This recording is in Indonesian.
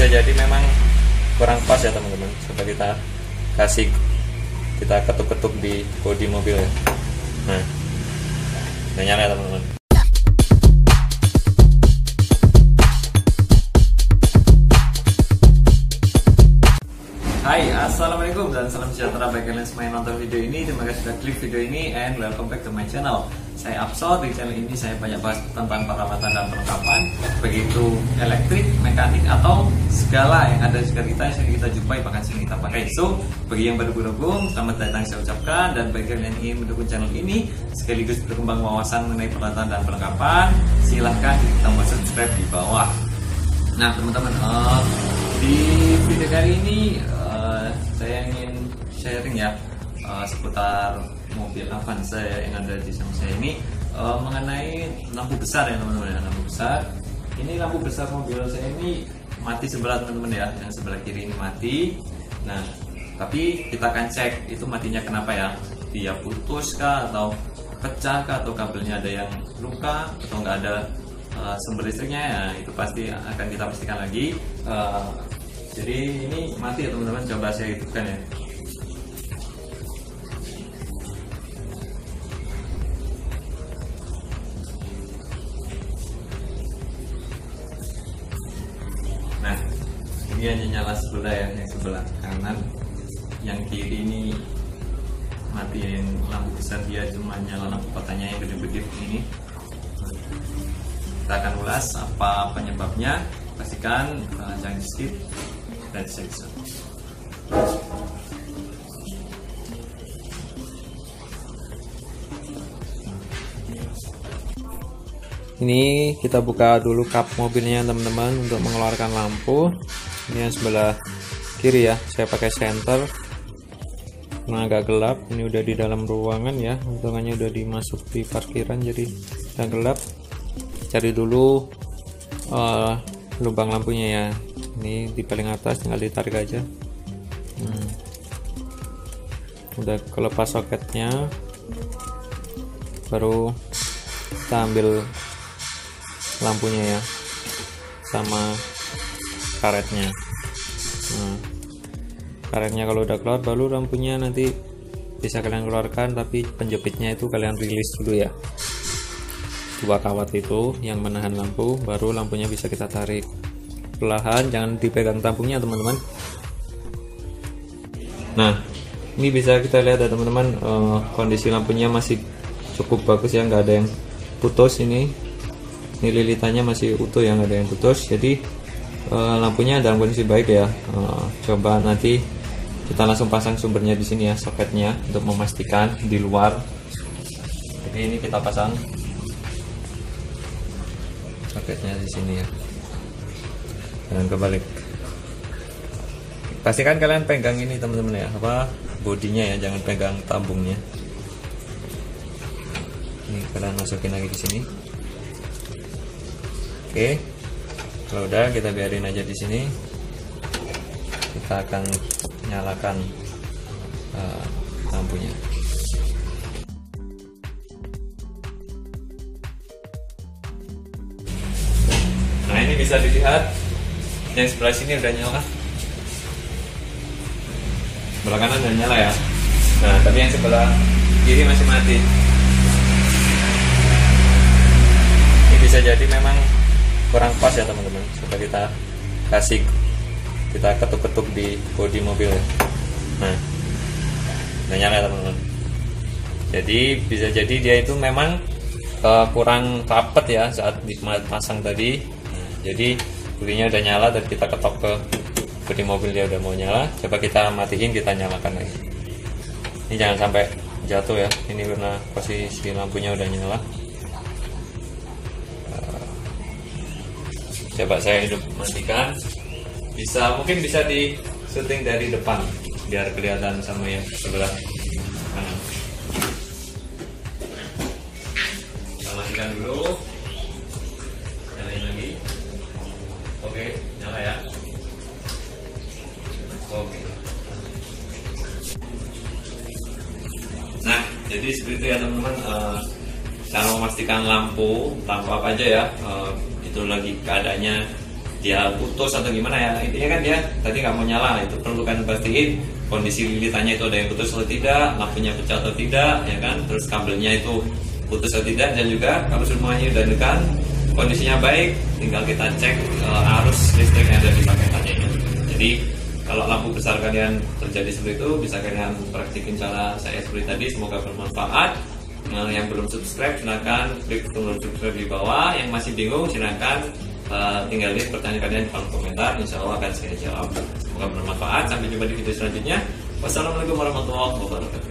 bisa jadi memang kurang pas ya teman-teman. Coba kita kasih kita ketuk-ketuk di bodi mobil ya. Nah nyala ya teman-teman. Hai, Assalamualaikum dan salam sejahtera bagi kalian semua yang nonton video ini. Terima kasih sudah klik video ini and welcome back to my channel Saya Absor, di channel ini saya banyak bahas tentang perawatan dan perlengkapan Begitu elektrik, mekanik, atau segala yang ada di sekitar kita yang kita jumpai bahkan sering kita pakai. So, bagi yang baru bergabung, selamat datang saya ucapkan Dan bagi yang ingin mendukung channel ini Sekaligus berkembang wawasan mengenai peralatan dan perlengkapan Silahkan klik tombol subscribe di bawah. Nah teman-teman, uh, di video kali ini uh, saya ingin sharing ya uh, seputar mobil Avanza yang ada di samping saya ini uh, mengenai lampu besar ya teman-teman ya lampu besar. Ini lampu besar mobil saya ini mati sebelah teman-teman ya, yang sebelah kiri ini mati. Nah tapi kita akan cek itu matinya kenapa ya? Dia putus kah atau pecah kah atau kabelnya ada yang luka atau nggak ada uh, sumber listriknya ya itu pasti akan kita pastikan lagi uh, jadi ini mati ya teman-teman coba saya hidupkan ya ini hanya nyala sebelah ya yang sebelah kanan. Yang kiri ini matiin lampu besar dia cuma nyala lampu kotanya yang gede-gede ini. Kita akan ulas apa penyebabnya. Pastikan uh, jangan skip dan seksa ini kita buka dulu kap mobilnya teman-teman untuk mengeluarkan lampu. Ini yang sebelah kiri ya saya pakai center karena agak gelap. Ini udah di dalam ruangan ya. Untungannya udah dimasuk di parkiran jadi udah gelap. Cari dulu uh, lubang lampunya ya. Ini di paling atas tinggal ditarik aja. Hmm. udah kelepas soketnya. Baru kita ambil lampunya ya sama karetnya. Nah, karetnya kalau udah keluar baru lampunya nanti bisa kalian keluarkan tapi penjepitnya itu kalian rilis dulu ya. Dua kawat itu yang menahan lampu baru lampunya bisa kita tarik perlahan. Jangan dipegang tampungnya teman-teman. Nah ini bisa kita lihat ya teman-teman. Uh, kondisi lampunya masih cukup bagus ya nggak ada yang putus ini ini lilitannya masih utuh ya nggak ada yang putus. Jadi uh, lampunya dalam kondisi baik ya. Uh, coba nanti kita langsung pasang sumbernya di sini ya soketnya untuk memastikan di luar. Jadi ini kita pasang soketnya di sini ya. Dan kebalik. Pastikan kalian pegang ini teman-teman ya. Apa bodinya ya jangan pegang tabungnya. Ini kalian masukin lagi di sini oke. Kalau udah kita biarin aja di sini. Kita akan nyalakan uh, lampunya. Nah ini bisa dilihat. Yang sebelah sini udah nyala. Sebelah kanan udah nyala ya. Nah tapi yang sebelah kiri masih mati. Ini bisa jadi memang kurang pas ya teman-teman. Coba kita kasih kita ketuk-ketuk di bodi mobil ya. Nah nyala ya teman-teman. Jadi bisa jadi dia itu memang uh, kurang rapet ya saat dipasang tadi. Nah, jadi bulinya udah nyala dan kita ketok ke bodi mobil dia udah mau nyala. Coba kita matiin kita nyalakan lagi. Ini jangan sampai jatuh ya. Ini karena posisi lampunya udah nyala coba saya hidup matikan. Bisa mungkin bisa di syuting dari depan biar kelihatan sama yang sebelah kanan. Kita matikan dulu. Nyalain lagi. Oke nyala ya. Oke. Nah jadi seperti itu ya teman-teman. Uh, cara memastikan lampu lampu apa aja ya. Uh, itu lagi keadaannya dia putus atau gimana ya. Intinya kan dia tadi nggak mau nyala itu perlu kan pastiin kondisi lilitannya itu ada yang putus atau tidak lampunya pecah atau tidak ya kan? Terus kabelnya itu putus atau tidak dan juga kalau semuanya udah dekat kondisinya baik tinggal kita cek uh, arus listrik yang ada di paketannya jadi kalau lampu besar kalian terjadi seperti itu bisa kalian praktikin cara saya seperti tadi semoga bermanfaat yang belum subscribe silahkan klik tombol subscribe di bawah. Yang masih bingung silahkan uh, tinggal lihat pertanyaan kalian di kolom komentar. Insya Allah akan saya jawab. Semoga bermanfaat. Sampai jumpa di video selanjutnya. Wassalamualaikum warahmatullahi wabarakatuh